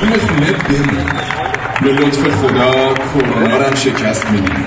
توی خونه بمون به لطف خدا کرونا رو هم شکست میدیم